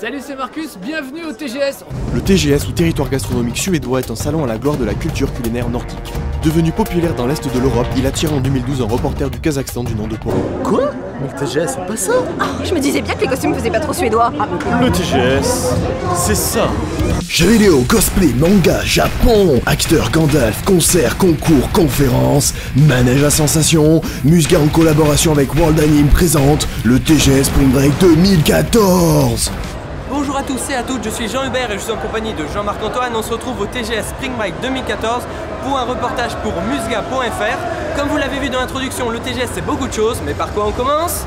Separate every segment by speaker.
Speaker 1: Salut, c'est Marcus, bienvenue au TGS.
Speaker 2: Le TGS ou territoire gastronomique suédois est un salon à la gloire de la culture culinaire nordique. Devenu populaire dans l'est de l'Europe, il attire en 2012 un reporter du Kazakhstan du nom de Paul.
Speaker 3: Quoi? Mais le TGS, c'est pas ça?
Speaker 4: Je me disais bien que les costumes faisaient pas trop suédois.
Speaker 3: Le TGS, c'est ça
Speaker 5: Jeux vidéo, cosplay, manga, Japon, acteur Gandalf, concerts, concours, conférences, manège à sensation, Musga en collaboration avec World Anime présente le TGS Spring Break 2014
Speaker 6: Bonjour à tous et à toutes, je suis Jean Hubert et je suis en compagnie de Jean-Marc Antoine. On se retrouve au TGS Spring Break 2014 pour un reportage pour musga.fr. Comme vous l'avez vu dans l'introduction, le TGS c'est beaucoup de choses, mais par quoi on commence?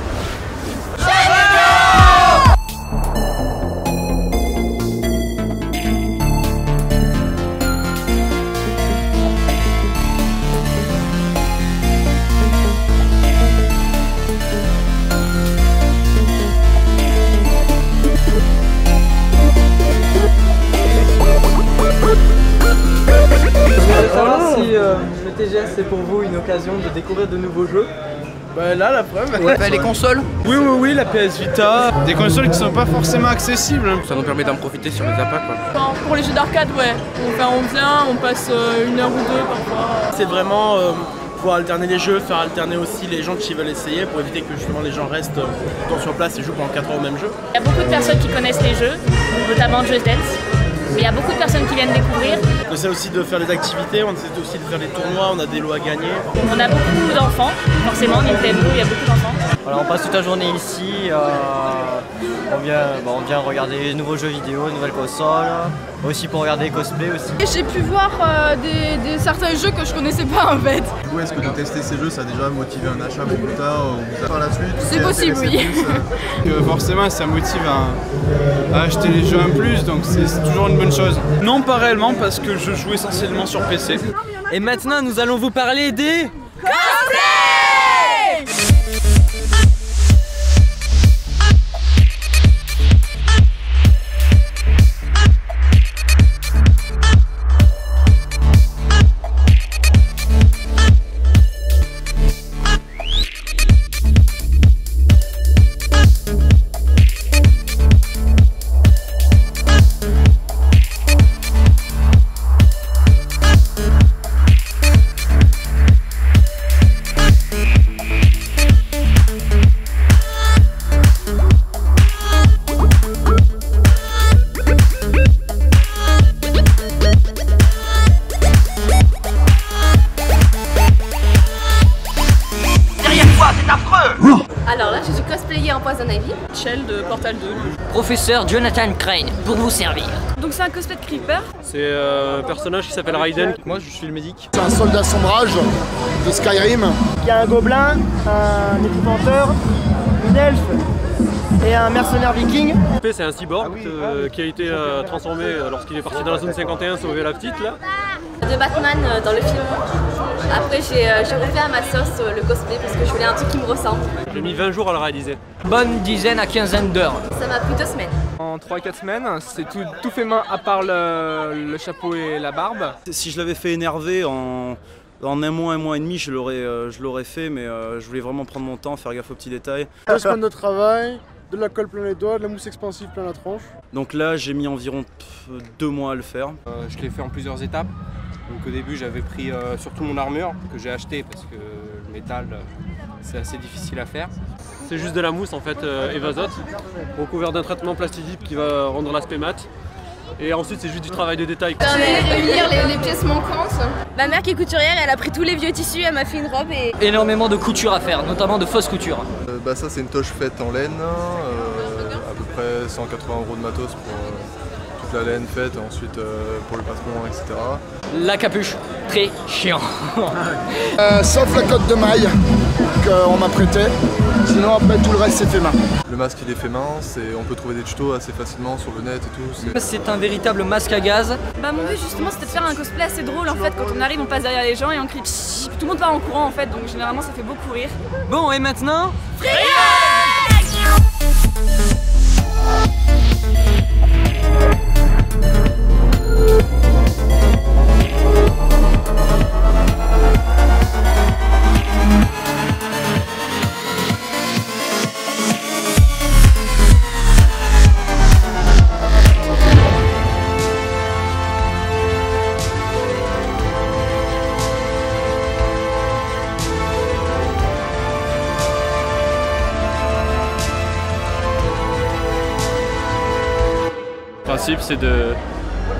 Speaker 6: Pour vous une occasion de découvrir de nouveaux jeux.
Speaker 3: Bah là, la preuve
Speaker 1: Bah, les consoles
Speaker 3: Oui, oui, oui, la PS Vita Des consoles qui sont pas forcément accessibles hein.
Speaker 1: Ça nous permet d'en profiter sur les appâts quoi.
Speaker 7: Enfin, pour les jeux d'arcade, ouais. Enfin, on vient, on passe euh, une heure ou deux parfois.
Speaker 3: C'est vraiment euh, pouvoir alterner les jeux, faire alterner aussi les gens qui veulent essayer pour éviter que justement les gens restent euh, tout le temps sur place et jouent pendant 4 heures au même jeu.
Speaker 8: Il y a beaucoup de personnes qui connaissent les jeux, notamment Just Dance. Mais il y a beaucoup de personnes qui viennent découvrir.
Speaker 3: On essaie aussi de faire des activités, on essaie aussi de faire des tournois, on a des lots à gagner.
Speaker 8: On a beaucoup d'enfants, forcément, Nintendo, il y a beaucoup d'enfants.
Speaker 6: Voilà, on passe toute la journée ici, euh, on, vient, on vient regarder les nouveaux jeux vidéo, nouvelles consoles, aussi pour regarder les cosplays aussi.
Speaker 7: Et j'ai pu voir euh, des, des- certains jeux que je connaissais pas en fait.
Speaker 9: Du coup, est-ce que de tester ces jeux, ça a déjà motivé un achat plus tard ou par la suite
Speaker 7: C'est possible, oui.
Speaker 9: plus, euh,
Speaker 10: forcément ça motive à, à acheter les jeux en plus, donc c'est toujours une bonne chose. Non, pas réellement, parce que je joue essentiellement sur PC.
Speaker 6: Et maintenant nous allons vous parler des...
Speaker 7: Portal 2.
Speaker 6: Professeur Jonathan Crane, pour vous servir.
Speaker 7: Donc c'est un cosplay de Creeper.
Speaker 3: C'est un personnage qui s'appelle Raiden. Moi je suis le médic.
Speaker 9: C'est un soldat sombrage de Skyrim.
Speaker 6: Il y a un gobelin, un épouvanteur, une elfe et un mercenaire viking.
Speaker 3: c'est un cyborg euh, qui a été euh, transformé euh, lorsqu'il est parti dans la zone 51 sauver la petite là.
Speaker 4: De Batman euh, dans le film. Après, j'ai euh, j'ai refait à ma sauce euh, le cosplay parce que je voulais un truc qui me ressemble.
Speaker 3: J'ai mis 20 jours à le réaliser.
Speaker 6: Bonne dizaine à quinzaine d'heures.
Speaker 4: Ça m'a pris deux semaines.
Speaker 10: En 3-4 semaines, c'est tout, tout fait main à part le, le chapeau et la barbe.
Speaker 9: Si je l'avais fait énerver en, en un mois, un mois et demi, je l'aurais euh, je l'aurais fait, mais euh, je voulais vraiment prendre mon temps, faire gaffe aux petits détails.
Speaker 10: Deux semaines de travail, de la colle plein les doigts, de la mousse expansive plein la tronche.
Speaker 9: Donc là, j'ai mis environ pff, deux mois à le faire.
Speaker 10: je l'ai fait en plusieurs étapes. Donc au début j'avais pris euh, surtout mon armure que j'ai acheté parce que le métal euh, c'est assez difficile à faire.
Speaker 3: C'est juste de la mousse en fait euh, évasote, recouvert d'un traitement plastique qui va rendre l'aspect mat. Et ensuite c'est juste du travail de détail.
Speaker 7: Réunir les, les pièces manquantes.
Speaker 4: Ma mère qui est couturière, elle a pris tous les vieux tissus, elle m'a fait une robe et.
Speaker 6: Énormément de couture à faire, notamment de fausses coutures.
Speaker 9: Euh, bah ça, c'est une toche faite en laine, euh, à peu près 180 euros de matos pour euh, toute la laine faite, ensuite euh, pour le passement, etc.
Speaker 6: La capuche, très chiant.
Speaker 9: Euh,
Speaker 5: Sauf la cote de maille qu'on m'a prêtée. Sinon après tout le reste c'est fait main.
Speaker 9: Le masque, il est fait main, c'est- on peut trouver des tutos assez facilement sur le net et tout. c'est-
Speaker 6: C'est un véritable masque à gaz.
Speaker 7: Bah mon but justement c'était de faire un cosplay assez drôle en fait quand on arrive on passe derrière les gens et on crie tout le monde part en courant en fait donc généralement ça fait beaucoup rire.
Speaker 6: Bon, et maintenant
Speaker 11: principe c'est de,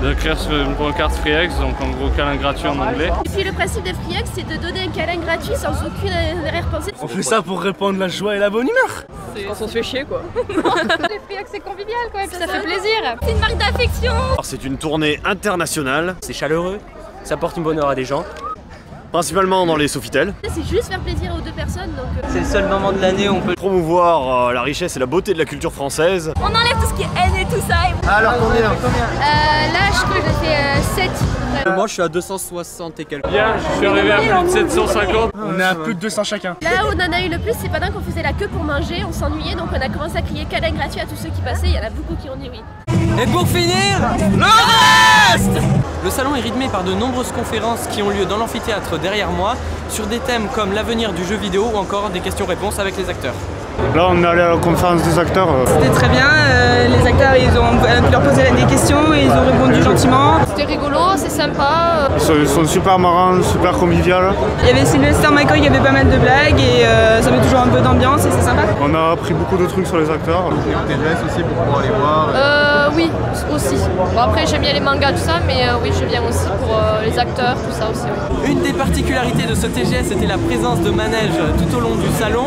Speaker 11: de créer sur une pancarte FreeX, donc en gros câlin gratuit en anglais.
Speaker 4: Et puis le principe de FreeX, c'est de donner un câlin gratuit sans aucune arrière-pensée.
Speaker 12: On fait ça pour répandre la joie et la bonne humeur
Speaker 7: Quand on se fait chier quoi.
Speaker 4: Le FreeX, c'est convivial quoi, et puis ça fait plaisir. C'est une marque d'affection.
Speaker 13: C'est une tournée internationale,
Speaker 14: C'est chaleureux, ça porte une bonne heure à des gens.
Speaker 13: Principalement dans les Sofitel.
Speaker 4: C'est juste faire plaisir aux deux personnes, donc euh,
Speaker 10: C'est le seul moment de l'année où on peut
Speaker 13: Promouvoir euh, la richesse et la beauté de la culture française.
Speaker 4: on enlève tout ce qui est haine et tout ça. et-
Speaker 13: Alors combien
Speaker 4: Euh, là, je crois que j'ai fait 7.
Speaker 10: Moi je suis à 260 et quelques.
Speaker 11: Bien, je suis arrivé à plus de 750.
Speaker 12: On est à plus de 200 chacun.
Speaker 4: Là où on en a eu le plus, c'est pendant qu'on faisait la queue pour manger, on s'ennuyait, donc on a commencé à crier câlin gratuit à tous ceux qui passaient. Il y en a beaucoup qui ont dit oui.
Speaker 6: Et pour finir, le reste Le salon est rythmé par de nombreuses conférences qui ont lieu dans l'amphithéâtre derrière moi sur des thèmes comme l'avenir du jeu vidéo ou encore des questions-réponses avec les acteurs.
Speaker 15: Là, on est allé à la conférence des acteurs.
Speaker 16: C'était très bien, euh, les acteurs ils ont pu leur poser des questions et ils ont répondu gentiment.
Speaker 4: C'était rigolo, c'est sympa.
Speaker 15: Ils sont, ils sont super marrants, super conviviaux.
Speaker 16: Il y avait Sylvester McCoy qui avait pas mal de blagues et euh, peu d'ambiance et c'est sympa.
Speaker 15: On a appris beaucoup de trucs sur les acteurs.
Speaker 9: TGS aussi pour pouvoir les voir.
Speaker 4: Euh, oui, aussi. Bon, après, j'aime bien les mangas, tout ça, mais euh, oui, je viens aussi pour euh, les acteurs, tout ça aussi. oui.
Speaker 6: Une des particularités de ce TGS était la présence de manèges tout au long du salon.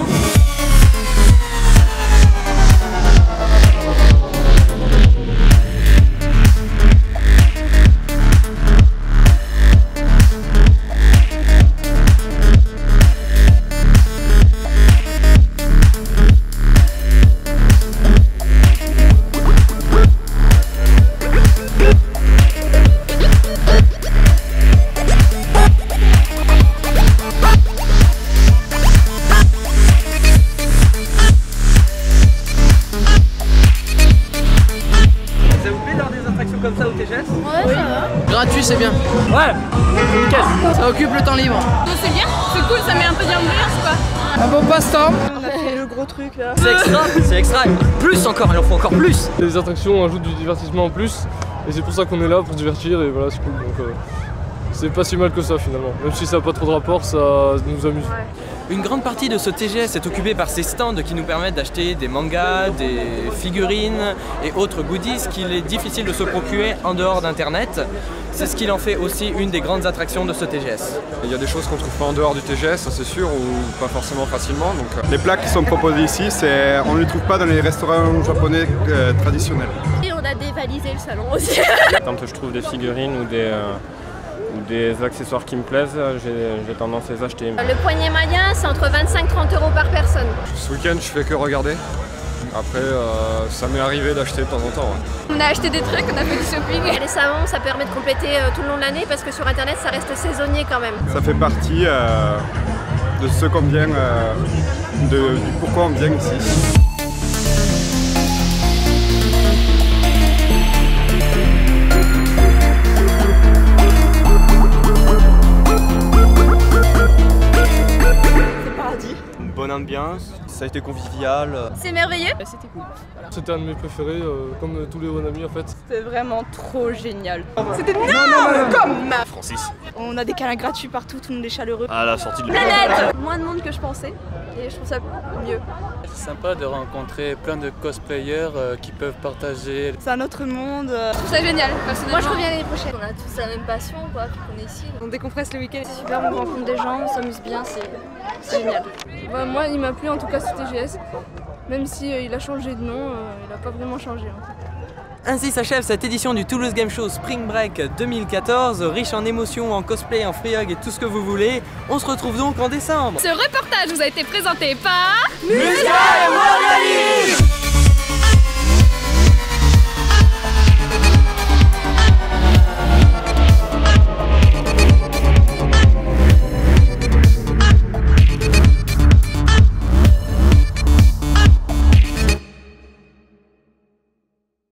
Speaker 4: Ouais
Speaker 6: Nickel
Speaker 1: Ça occupe le temps libre.
Speaker 7: C'est bien, c'est cool, ça met un peu d'ambiance quoi.
Speaker 1: Un bon passe-temps.
Speaker 16: On a fait le gros truc là.
Speaker 6: C'est extra, c'est extra. Plus encore, il en faut encore plus.
Speaker 3: Les attractions ajoutent du divertissement en plus et c'est pour ça qu'on est là pour divertir et voilà c'est cool donc euh, c'est pas si mal que ça finalement. Même si ça n'a pas trop de rapport, ça nous amuse.
Speaker 6: Une grande partie de ce TGS est occupée par ces stands qui nous permettent d'acheter des mangas, des figurines et autres goodies qu'il est difficile de se procurer en dehors d'internet. C'est ce qui en fait aussi une des grandes attractions de ce TGS.
Speaker 9: Il y a des choses qu'on trouve pas en dehors du TGS, ça c'est sûr, ou pas forcément facilement. Donc, euh,
Speaker 15: Les plats qui sont proposés ici, c'est, on ne les trouve pas dans les restaurants japonais euh, traditionnels.
Speaker 4: Et on a dévalisé le salon aussi.
Speaker 11: Quand je trouve des figurines ou des, euh, ou des accessoires qui me plaisent, j'ai j'ai tendance à les acheter.
Speaker 4: Le poignet malien, c'est entre 25 et 30 euros par personne.
Speaker 9: ce week-end, je fais que regarder. Après, euh, ça m'est arrivé d'acheter de temps en temps. ouais.
Speaker 4: On a acheté des trucs, on a fait du shopping. Les savons, ça permet de compléter euh, tout le long de l'année parce que sur internet, ça reste saisonnier quand même.
Speaker 15: Ça fait partie euh, de ce qu'on vient, euh, de, du pourquoi on vient ici.
Speaker 16: C'est paradis.
Speaker 10: Une bonne ambiance, ça a été convivial.
Speaker 4: C'est merveilleux.
Speaker 7: C'était cool.
Speaker 3: C'était un de mes préférés, euh, comme tous les Onami en fait.
Speaker 16: C'était vraiment trop génial. C'était énorme comme map.
Speaker 13: Francis.
Speaker 16: On a des câlins gratuits partout, tout le monde est chaleureux.
Speaker 13: À la sortie de
Speaker 4: Planète Moins de monde que je pensais et je trouve ça mieux.
Speaker 11: C'est sympa de rencontrer plein de cosplayers euh, qui peuvent partager.
Speaker 16: C'est un autre monde.
Speaker 4: Je trouve ça génial. Moi, je reviens l'année prochaine. On a tous la même passion, quoi, qu'on est ici.
Speaker 16: On décompresse le week-end.
Speaker 4: C'est super, on rencontre des gens, on s'amuse bien, c'est génial.
Speaker 7: Bah, moi, il m'a plu en tout cas ce TGS. Même si euh, il a changé de nom, euh, il a pas vraiment changé. en fait.
Speaker 6: Ainsi s'achève cette édition du Toulouse Game Show Spring Break 2014, riche en émotions, en cosplay, en free hug et tout ce que vous voulez. On se retrouve donc en décembre.
Speaker 7: Ce reportage vous a été présenté par...
Speaker 6: Morganie